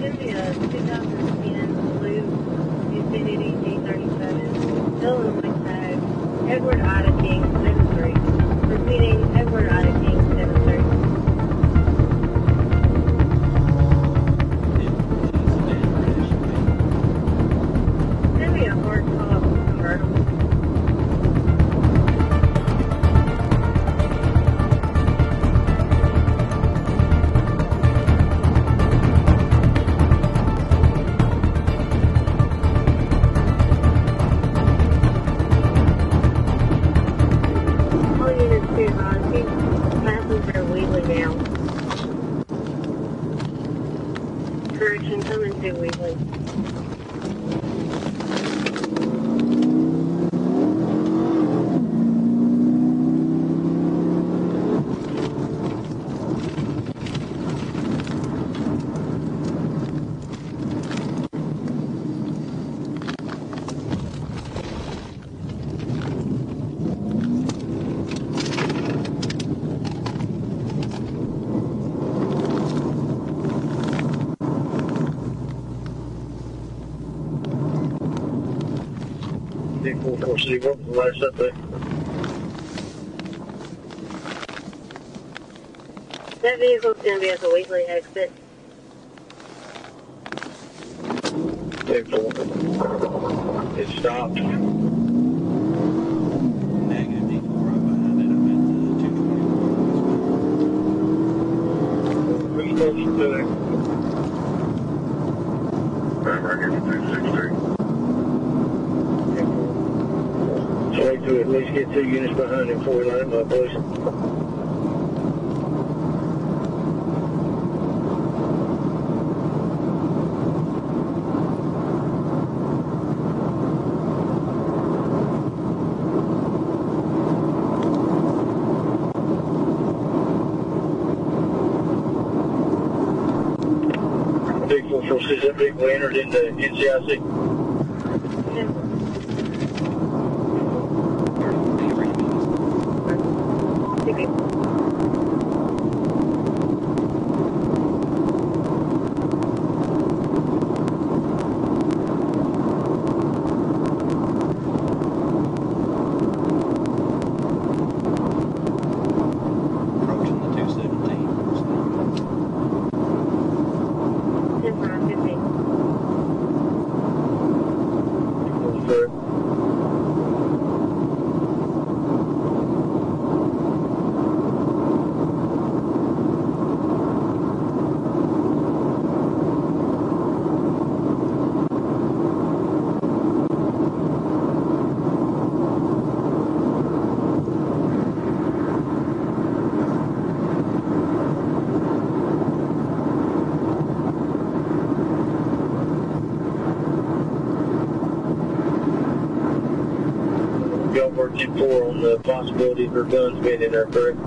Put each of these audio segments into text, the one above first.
2010 Blue Infiniti G37 Illinois tag Edward Otta King 6 proceeding sigo, WhatsApp. That vehicle's gonna be at the weekly exit. it stopped. you get two units behind him, 49, my please. Vehicle 467 entered into NCIC the possibility for guns being in there, correct?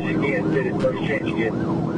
technology again, said it's going change again.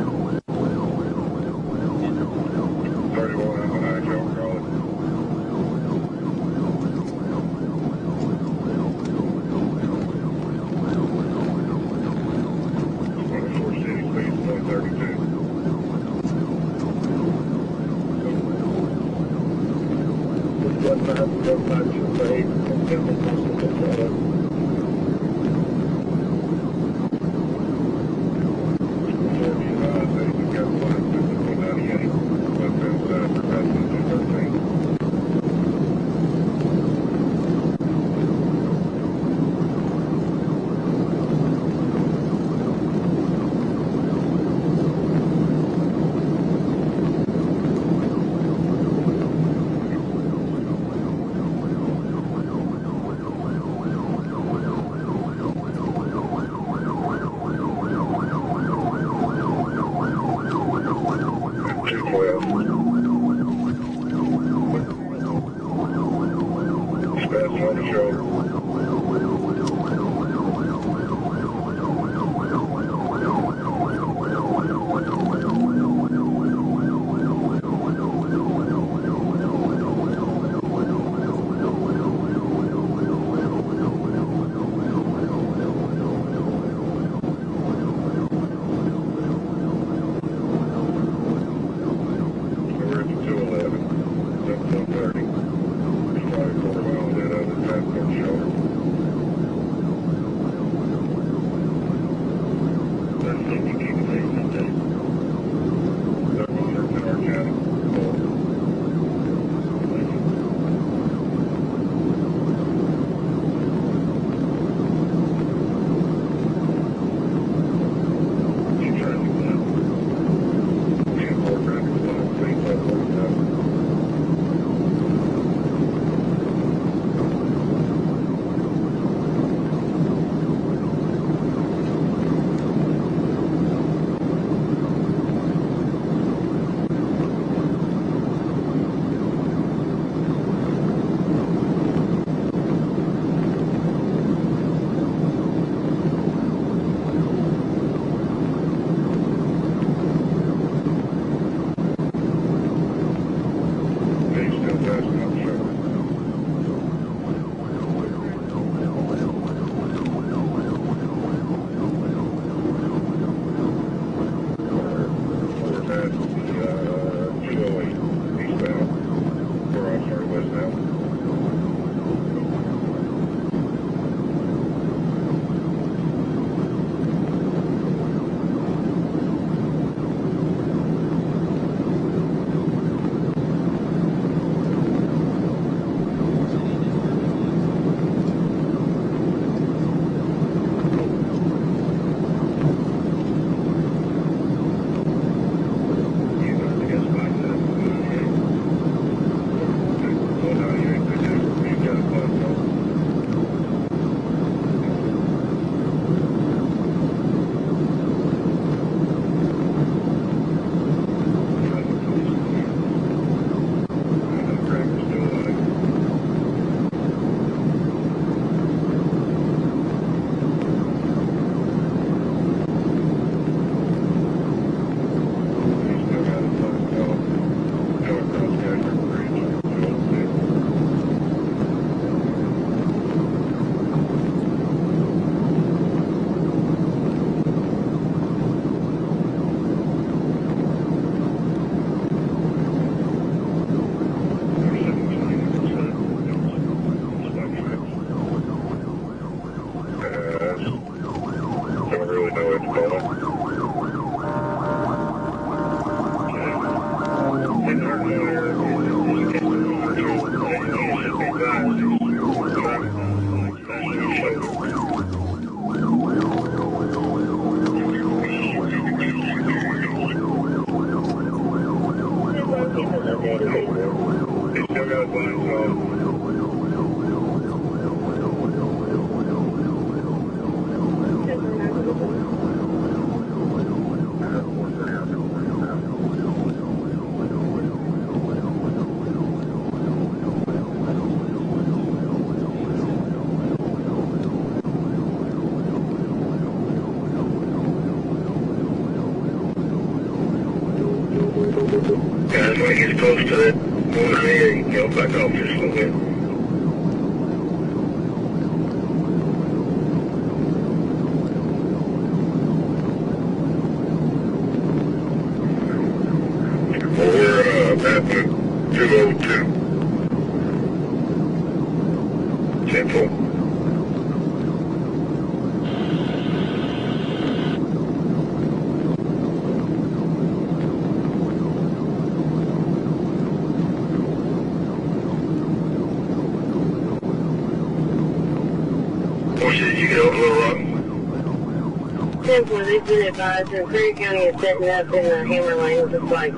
And when it gets close to that motor there, you can go back off just a little bit. Well, we're uh, at the 202. Central. What's it, you get over Little Rock? Simply, that Curry County is setting up in the Hammer Lane with the flight.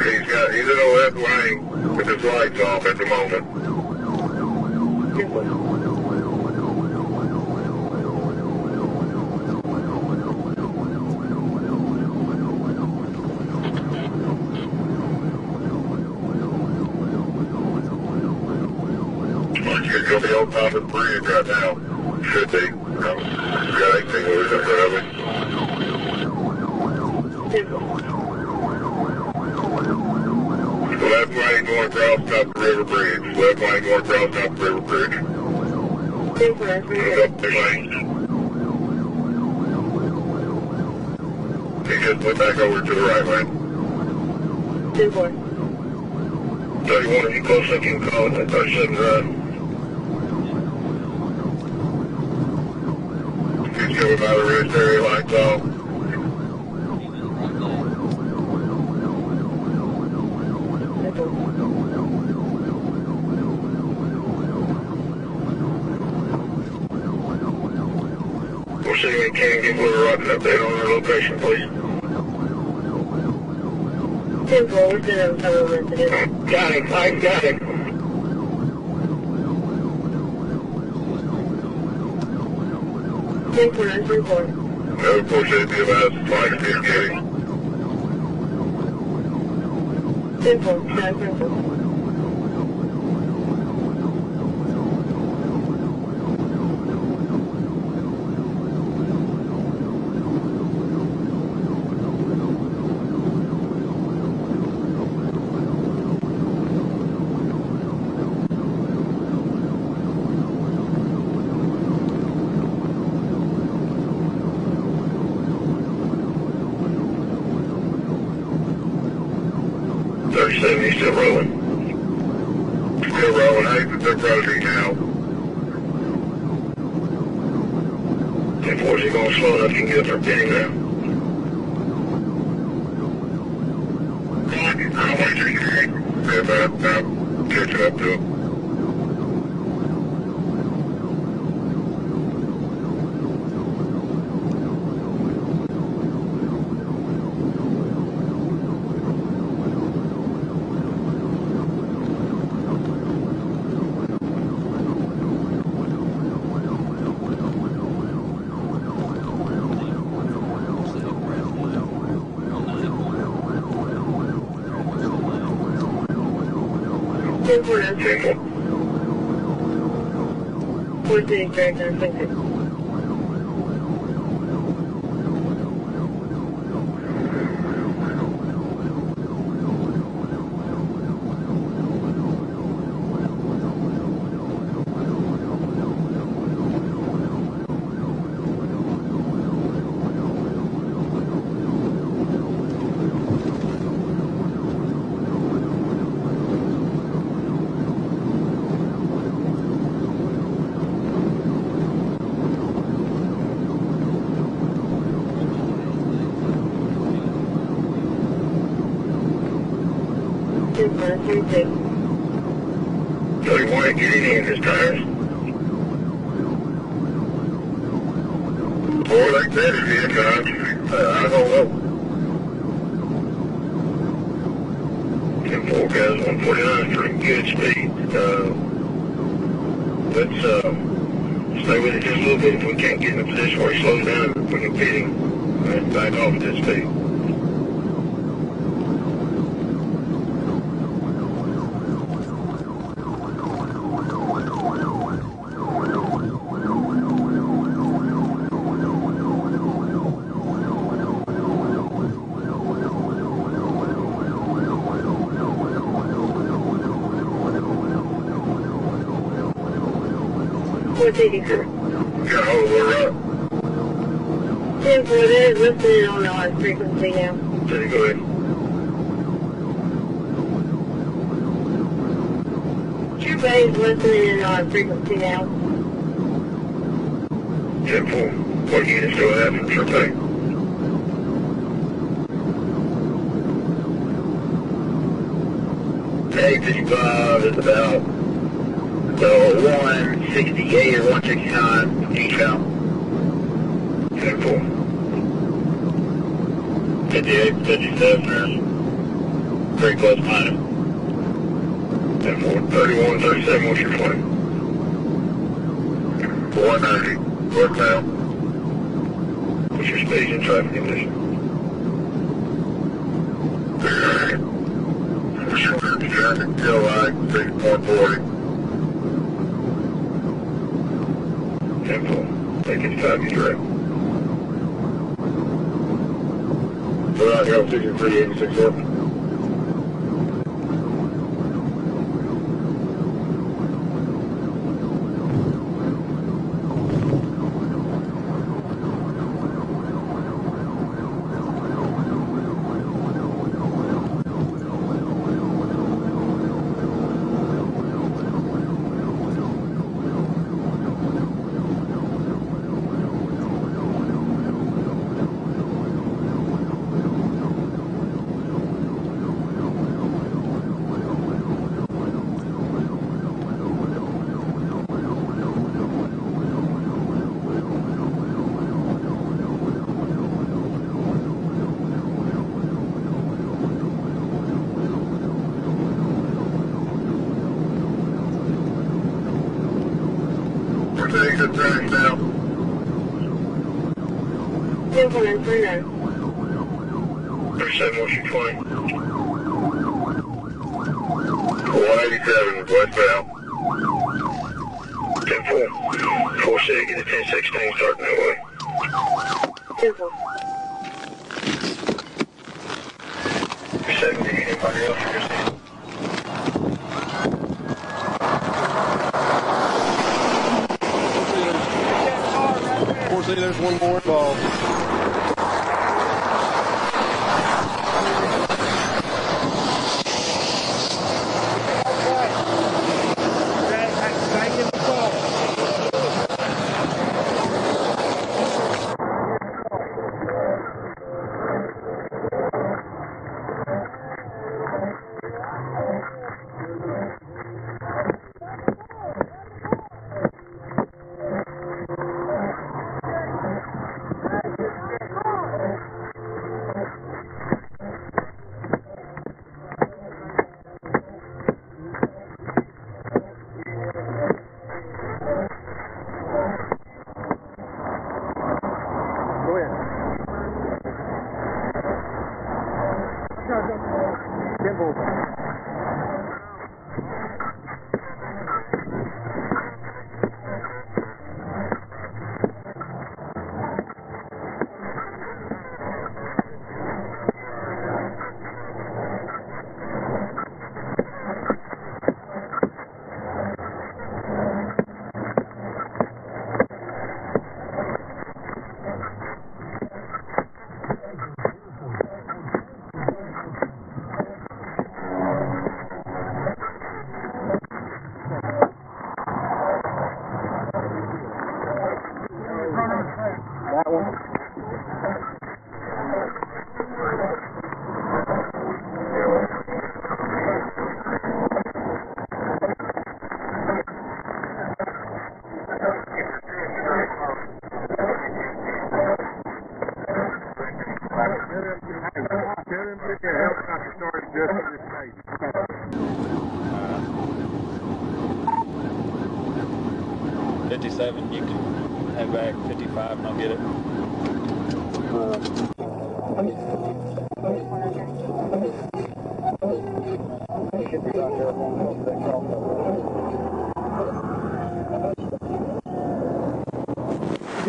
He's got, he's in a left lane with his lights off at the moment. He'll be on top of the bridge right now. Should. Um, he's got 18 wheelers in front of him. Left lane top the river bridge. Left lane going across top the river bridge. Goes up two lanes. He just went back over to the right lane. Two four. So you want to get close, I call it that 37 run. Coming by the rest area, lights off. We'll see if we can get Blue Rock an update on their location, please. Four, we're trouble with it. Got it, I got it. Nine three four. No, of course, it'd be 70, still rolling. Still rolling, Hazen, they're approaching now. Unfortunately, gonna slow enough, you get their pinning now. I don't want to take about, about catching up to them. Ten four nine three Ten four. four. Four city drag nine six six. Ten six. So you want to get any of his tires? Or like that if he had time. Uh, I don't know. Ten four guys, one forty nine, pretty good speed. Uh, let's uh, stay with it just a little bit. If we can't get in a position where he slows down, we can beat him and back off at this speed. Her up. Ten four, they're listening on our frequency now. You go ahead. True Bay's listening on our frequency now. Ten four. What units do I have from Tripay? Day 55 is about so 168 or 169 eastbound. Ten four. 58, 57 is pretty close behind him. Ten four. Thirty-one, thirty-seven. What's your plan? 490 northbound. What's your speed and traffic condition? Traffic still right, 6.40. Four. Take time, you direct. We're out here on 63, 86 Vehicle 949. 37 Washington 20. 187 westbound. 10 4. 4 city, get to 1016, starting that way. Vehicle. 70, anybody else you're seeing? There's one more involved.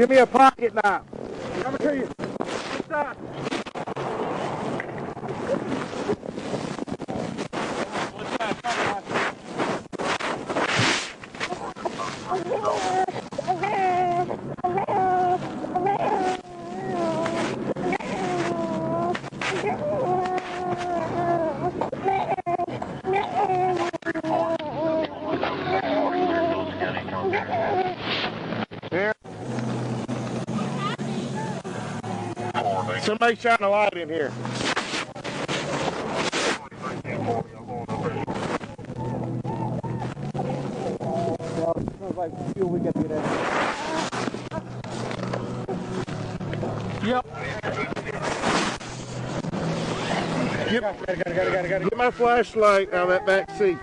Give me a pocket knife. Coming to you. Stop. Here. Somebody shine a light in here. Get. Yep. Gotta, gotta, gotta, gotta get my flashlight out of that back seat.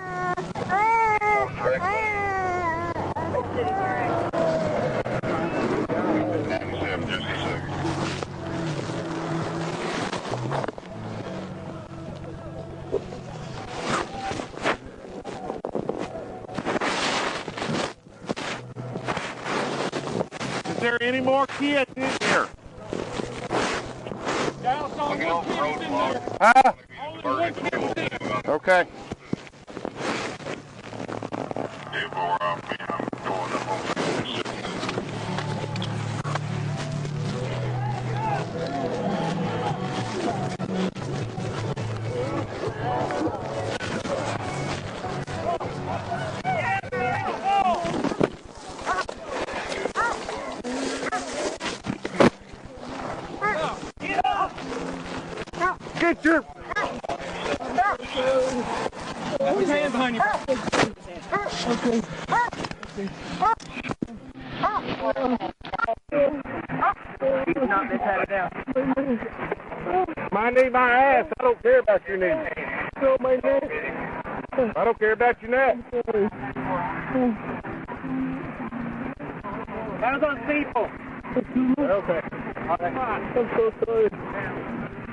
Right. I'm so sorry.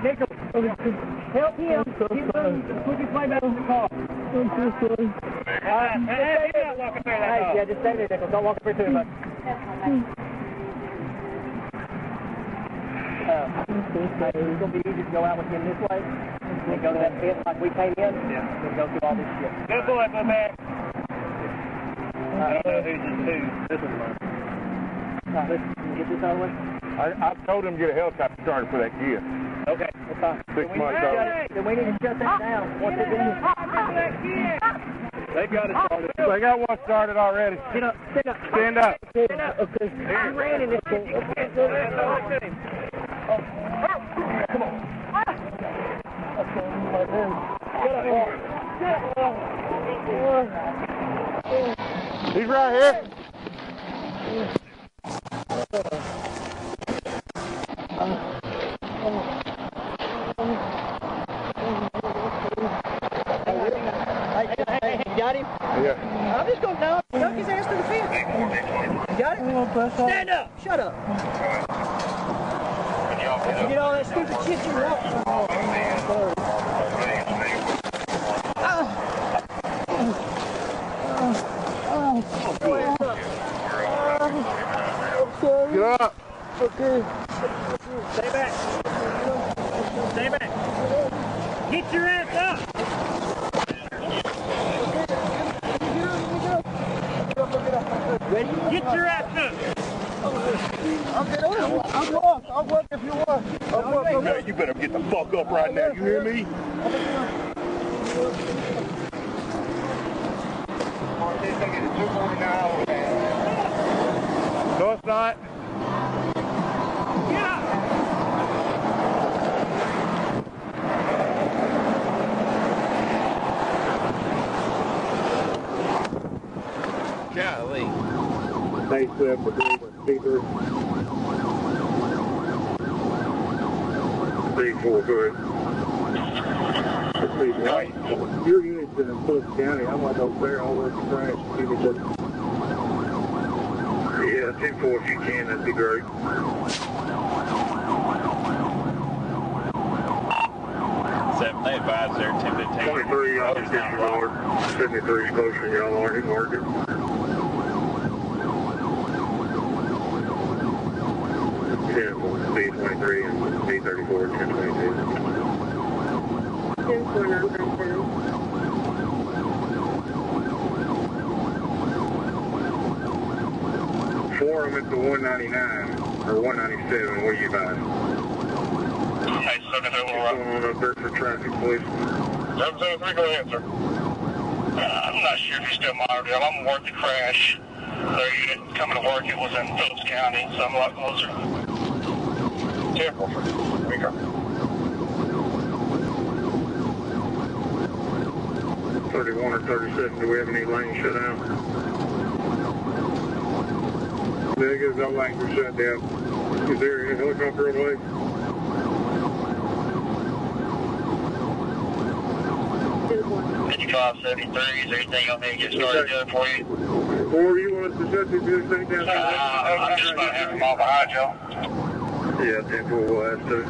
Jacob, help him. Give him put his way back in the car. I'm so sorry. All right. Hey, hey, hey, walk up there. Hey, yeah, just stay there, Jacob. Don't walk there too much. Uh, it's gonna be easy to go out with him this way. And go to that pit like we came in. Yeah. And go through all this shit. Good boy, my man. I don't know who's who. This is mine. Right, let's get this over with. I, I told him to get a helicopter started for that kid. Okay, that's. Six we months need to old. shut Then we need to shut that down. Ah, Once it's in. They got it started. They got one started already. Get up, stand up. Stand up. Stand up. Okay. I ran in this thing. Okay, Oh. Come on. Okay, my. Get up. Get up. He's right here. Hey, hey, hey, hey, got him? Yeah. I'm just going to duck his ass to the fence. Got it? Stand up. Shut up. You get all that stupid shit you want. Get up. Stay back. Stay back. Get your ass up. Ready? Get your ass up. I'll work. I'll work if you want. You better get the fuck up right now. You hear me? No, it's not. Get up. Golly. Said for doing four, good. Your unit's in Phillips County. I'm like over there, all over the crash. Give me just. Yeah, 10 4 if you can, that'd be great. Seven, they advised there, 10 15. 23, uh, I'll just disregard. 73 is closer than y'all are. He can work it. Ten, B 23 and B 34, 10 22. Four of them at the 199 or 197. What do you buy? Hey, 703, What's going on up there for traffic, please? 703, go ahead, sir. Uh, I'm not sure if you're still monitoring. I'm working the crash. Their unit coming to work, it was in Phillips County, so I'm a lot closer. Careful. Here we go. Thirty-one or thirty-seven. Do we have any lane shutdown? There goes that lane shut down. Is there a helicopter on the way? Fifty-five seventy-three. Is there anything I'm going to get started doing for you? Or you want us to shut this thing down? Uh, I'm just about to have them all behind you. Yeah, 10, 10 2 efter.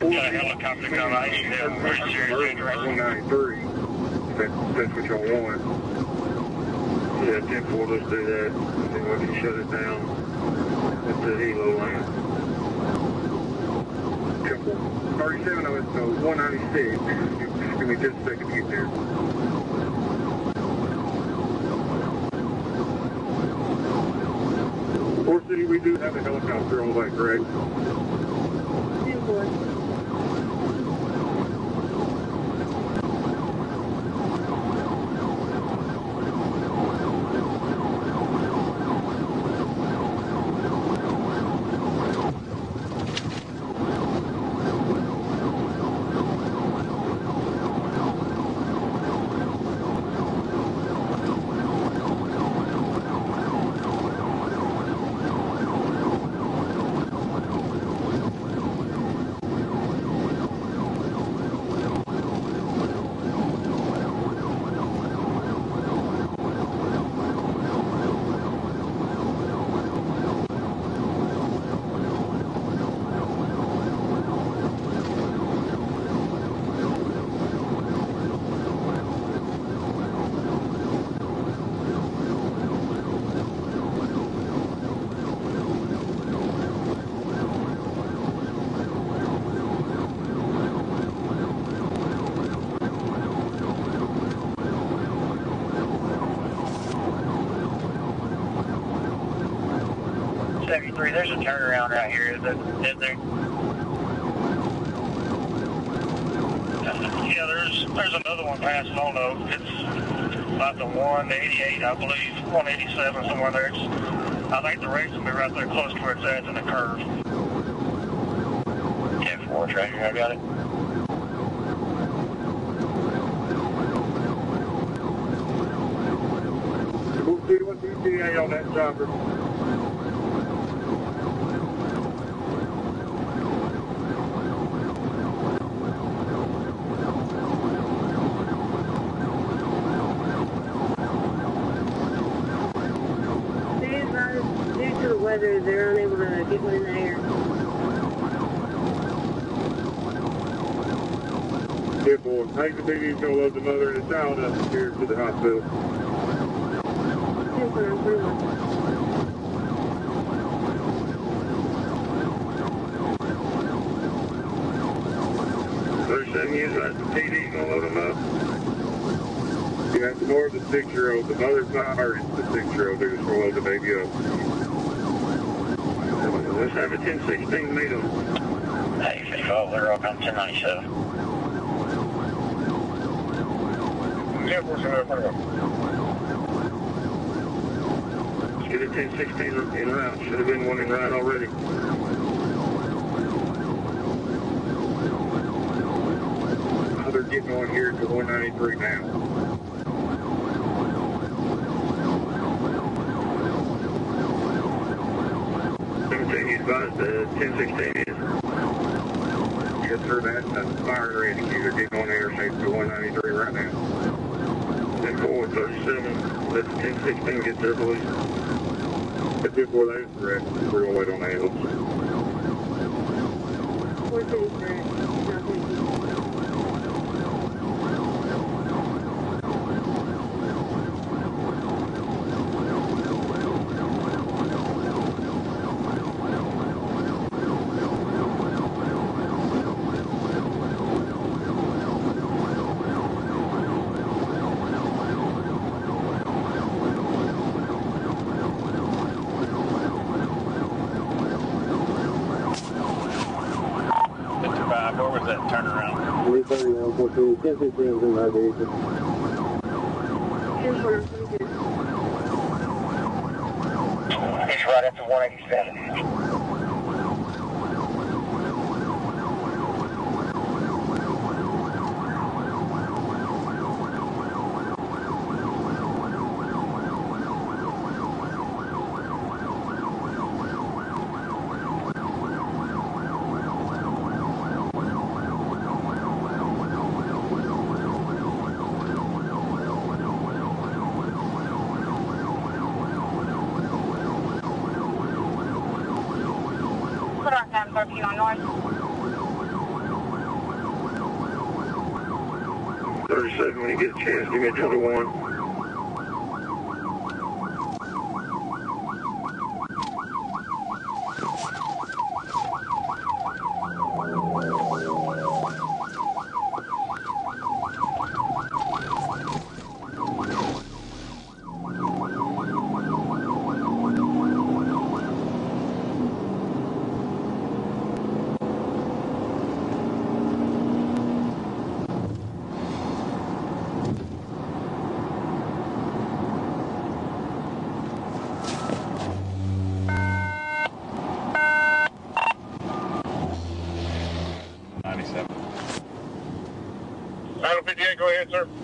Got a helicopter coming right now. We're serious interest. 193. That's what y'all want. Yeah, 10 4, let's do that. And we can shut it down at the Hilo line. 10 4. 37 oh, it's 196. Give me just a second to get there. We do have a helicopter on the way, correct? 10 Forest 73, there's a turnaround right here. Is, that, is there? Uh, yeah, there's there's another one passing on though. It's about the 188, I believe, 187 somewhere there. It's, I think the race will be right there close to where it's at in the curve. Yeah, four tracker, I got it. We'll see what the on that chopper. To weather, they're unable to get one in the air. Boy. Hank the baby's gonna load the mother and the child up here to the hospital. Ten for improvement. Thirty-seven years, right? The TD's gonna load them up. You have to more of the six-year-old. The mother's not hurt. It's the six-year-old. They're just gonna load the baby up. Have a 1016 meet them. Hey, 55, they're up on 1097. Yeah, it. Let's get a 1016 in route. Should have been one in route already. Now they're getting on here to 193 now. 268. Yes, sir, that, that's fire rating. You're getting on interstate 193 right now. 10 4 37, get there, please. 142, Kansas City, Engine 98. Right 187. Get a chance, give me another one. Ninety-seven. Item fifty-eight,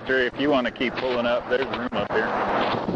73. If you want to keep pulling up, there's room up here.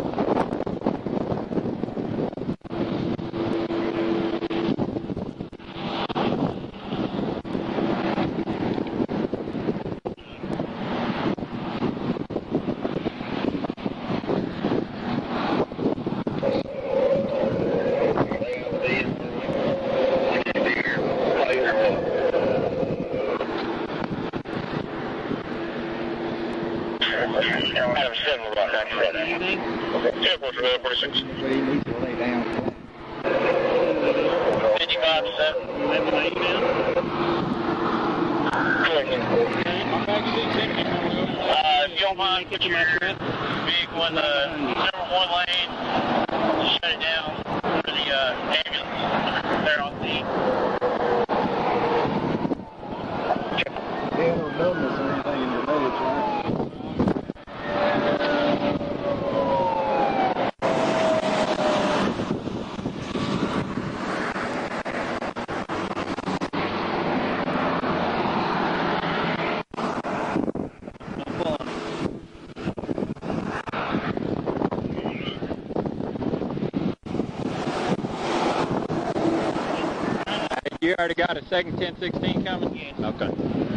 You already got a second 1016 coming? Yeah. Okay.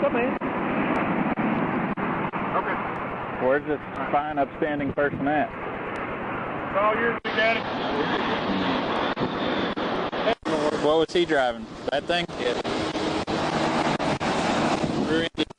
come in. Okay. Where's this fine, upstanding person at? It's all yours, Big Daddy. What was he driving? That thing? Yeah. Rear-ended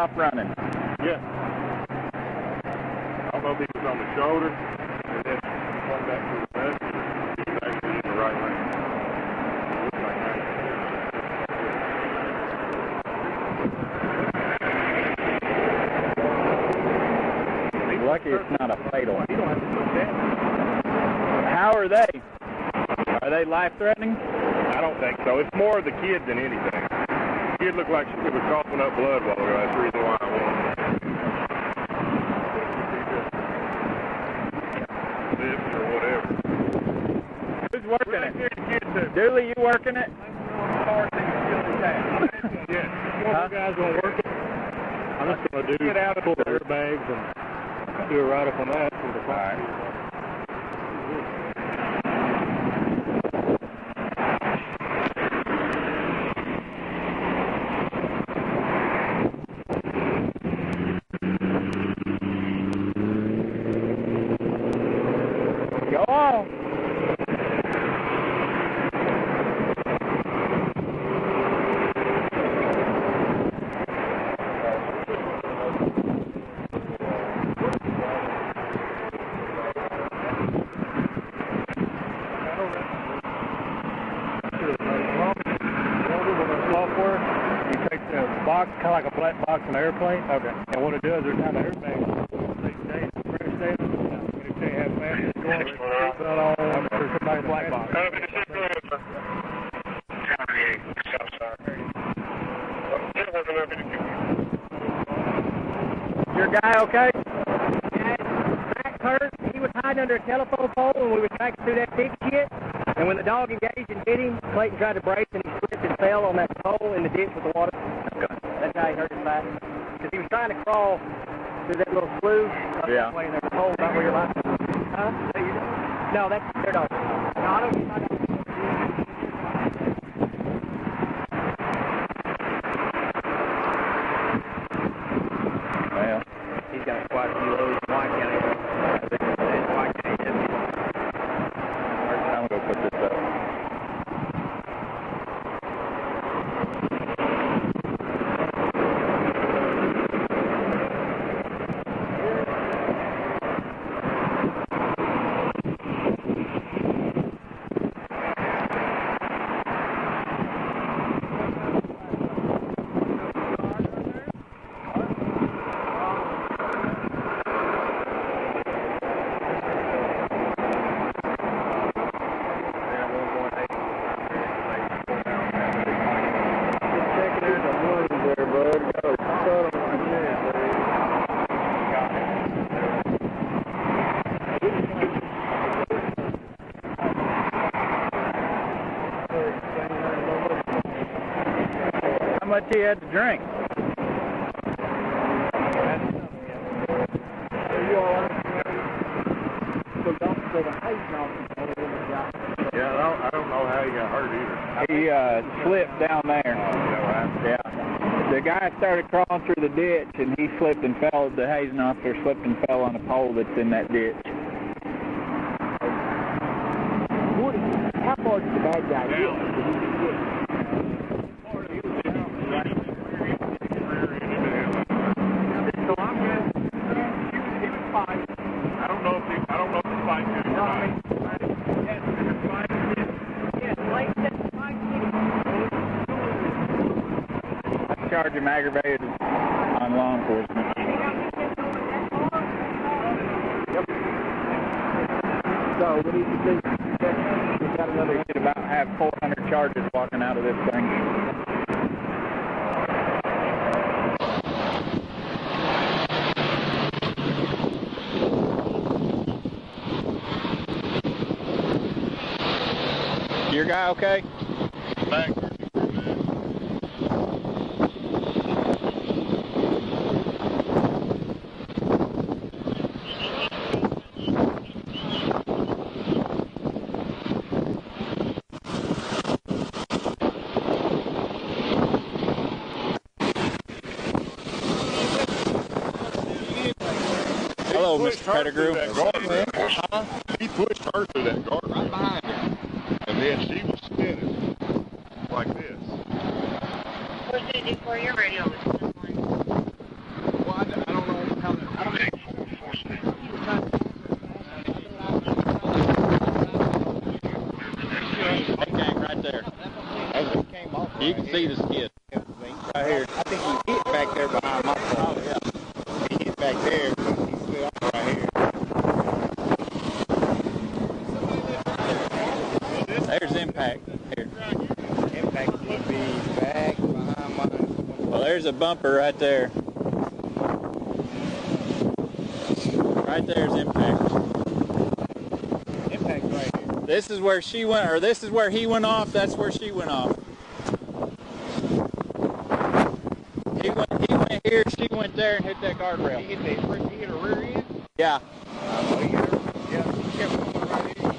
top round. working it. Dooley, you working it? yeah. One huh? of guys gonna work it. I'm just gonna do get out of the airbags and do a write up on that for the fire. Tried to brace and he slipped and fell on that pole in the ditch with the water. That's how he hurt his back. Because he was trying to crawl through that little slough. Yeah. Way in there, pole about where you're like. Huh? No, that's their dog. No, I don't. Well, He's got quite a few of those in White County. White County, I'm gonna go put this up. There's a wound there, bud. Got a cut on my chest there. How much he had to drink? You all right? So don't say the hate now. Yeah, I don't, I don't know how he got hurt either. He uh, slipped down there. Yeah. The guy started crawling through the ditch and he slipped and fell. The Hazen officer slipped and fell on a pole that's in that ditch. Woody, how far did the bad guy get? Did he get So I'm good. He was fine. I don't know if he, I don't know if the fight good or not. I charge him aggravated on law enforcement. So, what did you do? We got another. He should about have 400 charges walking out of this thing. Guy okay? Back. Hello, Mr. Pettigrew. through that guardrail. He pushed her through that guardrail. Right behind him. And then she was spinning like this. What should I do for your radio with this one? Well, I, I don't know how that. I don't know. That came right there. You can see the skid. Right here. I think he hit back there behind my car. Oh, yeah. He hit back there, but he slid off right here. There's impact. Here. Impact would be back behind my. Well, there's a bumper right there. Right there's impact. Impact right here. This is where she went, or this is where he went off. That's where she went off. He went, he went here. She went there and hit that He guardrail. hit the he hit a rear end. Yeah. Uh, he hit her, yeah, he kept going right here. He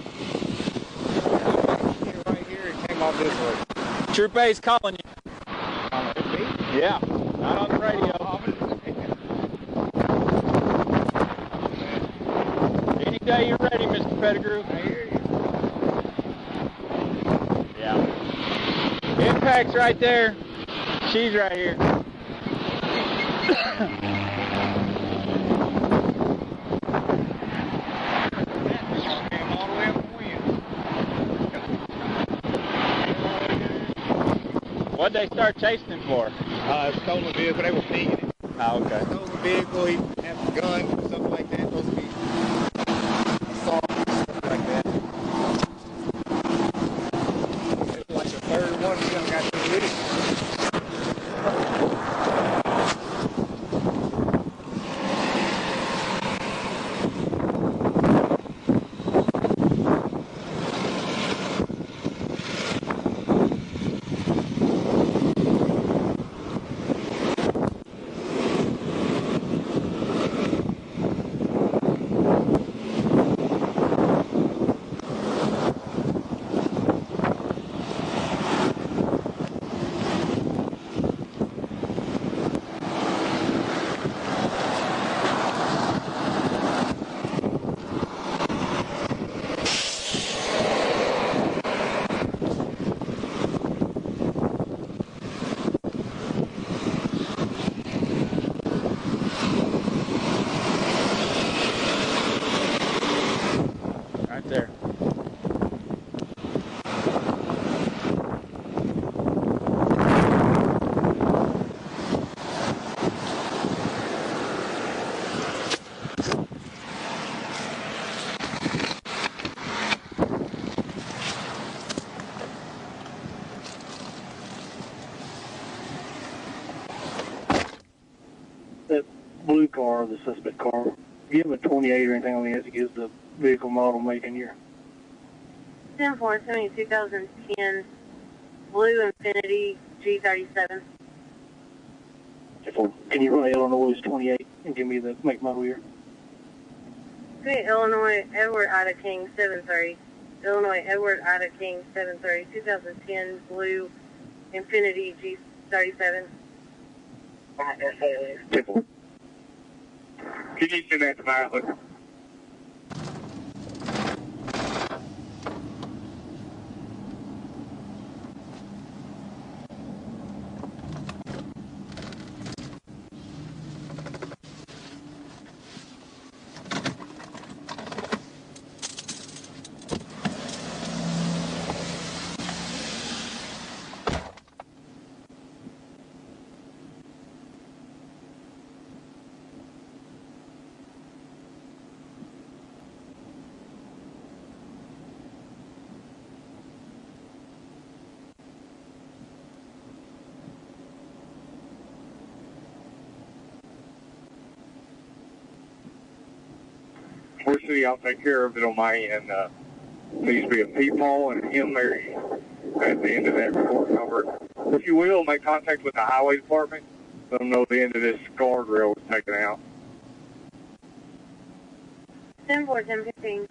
hit it right here and came off this way. Troop A's calling you. Um. Yeah. Not on the radio. Any day you're ready, Mr. Pettigrew. I hear you. Yeah. Impact's right there. She's right here. Came all the way up the wind. What'd they start chasing him for? Uh, stolen vehicle. They were it. Oh, okay. Stolen vehicle. He had a gun or something like that. Supposed to be assault, stuff like that. It's like the third one we done got through with it. Right there. That blue car, the suspect car, do you have a 28 or anything on the it gives the vehicle model make and year. 10 4 2010 Blue Infiniti G37. Can you run Illinois 28 and give me the make model year? Okay, Illinois Edward Ida King 730. Illinois Edward Ida King 730. 2010 Blue Infiniti G37. Can you send that to Violet? I'll take care of it on my end. Uh, needs to be a peephole and him there at the end of that report number. If you will, make contact with the highway department. Let them know the end of this guardrail was taken out. 10 4 10 15.